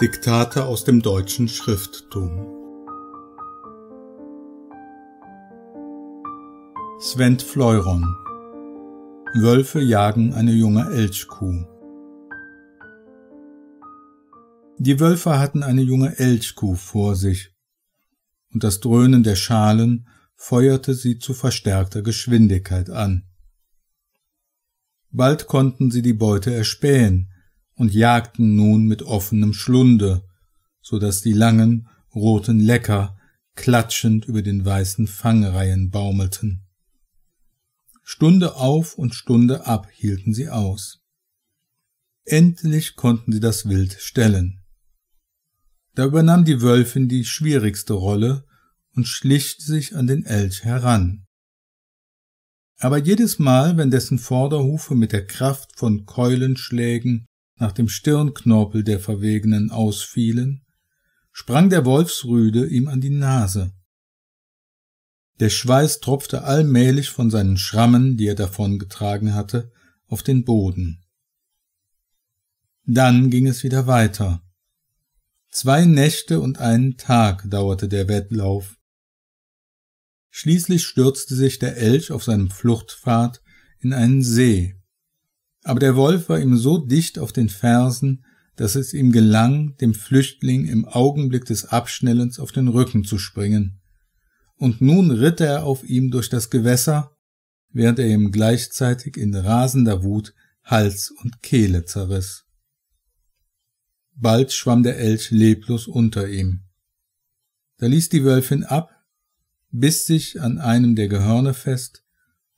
Diktate aus dem deutschen Schrifttum Svent Fleuron Wölfe jagen eine junge Elchkuh. Die Wölfe hatten eine junge Elchkuh vor sich, und das Dröhnen der Schalen feuerte sie zu verstärkter Geschwindigkeit an. Bald konnten sie die Beute erspähen, und jagten nun mit offenem Schlunde, so dass die langen, roten Lecker klatschend über den weißen Fangreihen baumelten. Stunde auf und Stunde ab hielten sie aus. Endlich konnten sie das Wild stellen. Da übernahm die Wölfin die schwierigste Rolle und schlich sich an den Elch heran. Aber jedes Mal, wenn dessen Vorderhufe mit der Kraft von Keulenschlägen nach dem Stirnknorpel der Verwegenen ausfielen, sprang der Wolfsrüde ihm an die Nase. Der Schweiß tropfte allmählich von seinen Schrammen, die er davongetragen hatte, auf den Boden. Dann ging es wieder weiter. Zwei Nächte und einen Tag dauerte der Wettlauf. Schließlich stürzte sich der Elch auf seinem Fluchtpfad in einen See, aber der Wolf war ihm so dicht auf den Fersen, dass es ihm gelang, dem Flüchtling im Augenblick des Abschnellens auf den Rücken zu springen. Und nun ritt er auf ihm durch das Gewässer, während er ihm gleichzeitig in rasender Wut Hals und Kehle zerriss. Bald schwamm der Elch leblos unter ihm. Da ließ die Wölfin ab, biss sich an einem der Gehörne fest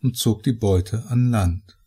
und zog die Beute an Land.